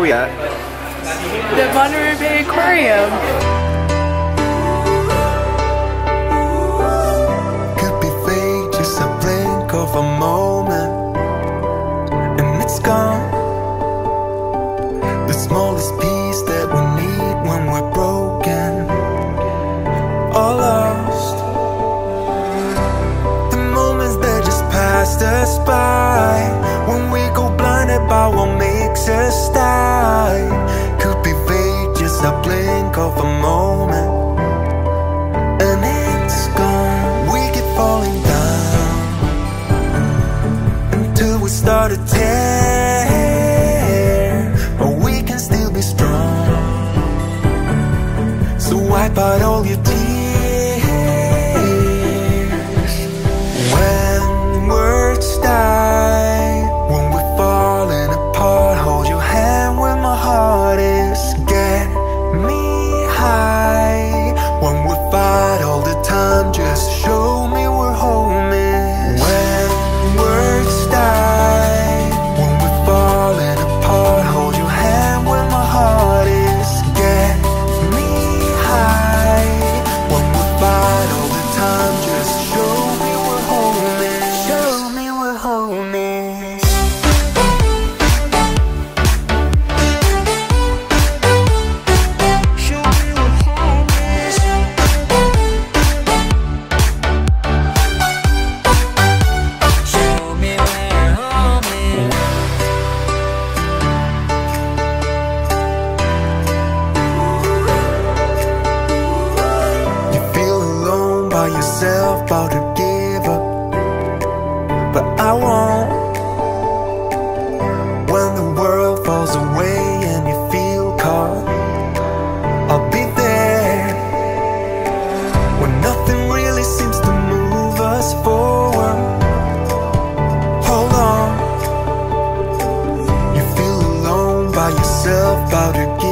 are we at? The Monterey Bay Aquarium. Could be just a blink of a moment, and it's gone. The smallest piece that we need when we're broken lost. The moments that just passed us by. start to tear But we can still be strong. So wipe out all your tears. yourself about to give up. But I won't. When the world falls away and you feel caught I'll be there. When nothing really seems to move us forward Hold on. You feel alone by yourself about to give